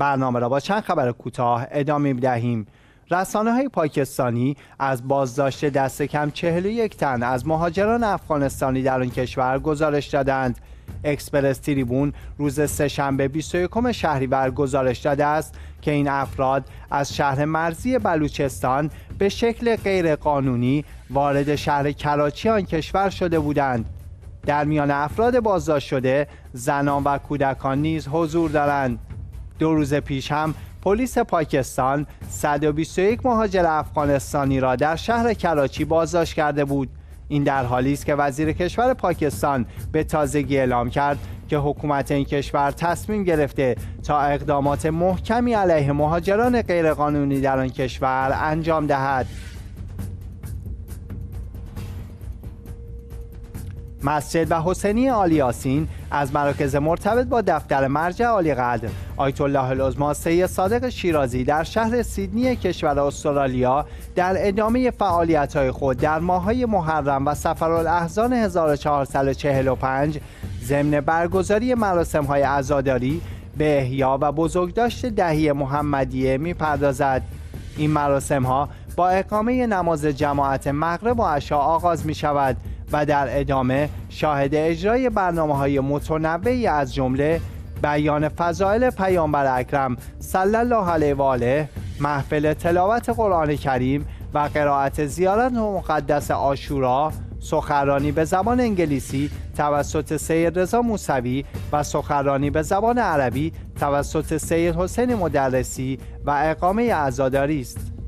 برنامه را با چند خبر کوتاه ادامه می‌دهیم. رسانه های پاکستانی از بازداشت دست کم 41 تن از مهاجران افغانستانی در آن کشور گزارش دادند. اکسپرس تریبون روز سهشنبه 21 شهریور گزارش داده است که این افراد از شهر مرزی بلوچستان به شکل غیرقانونی وارد شهر کراچی آن کشور شده بودند. در میان افراد بازداشت شده زنان و کودکان نیز حضور دارند. دو روز پیش هم پلیس پاکستان 121 مهاجر افغانستانی را در شهر کراچی بازداشت کرده بود. این در حالی است که وزیر کشور پاکستان به تازگی اعلام کرد که حکومت این کشور تصمیم گرفته تا اقدامات محکمی علیه مهاجران غیرقانونی در آن کشور انجام دهد. مسجد و حسینی آلیاسین از مراکز مرتبط با دفتر مرجع عالی قدر. آیت الله العظما سید صادق شیرازی در شهر سیدنی کشور استرالیا در ادامه فعالیت‌های خود در ماه‌های محرم و سفرالاحزان 1445 ضمن برگزاری مراسم‌های عزاداری به احیا و بزرگداشت دهی محمدیه می‌پردازد. این مراسم ها با اقامه نماز جماعت مغرب و عشا آغاز می شود و در ادامه شاهد اجرای برنامه های متنوعی از جمله بیان فضائل پیامبر اکرم صلی الله علیه و آله محفل تلاوت قرآن کریم و قرائت زیارت مقدس آشورا سخرانی به زبان انگلیسی توسط سید رضا موسوی و سخرانی به زبان عربی توسط سید حسین مدرسی و اقامه عزاداری است.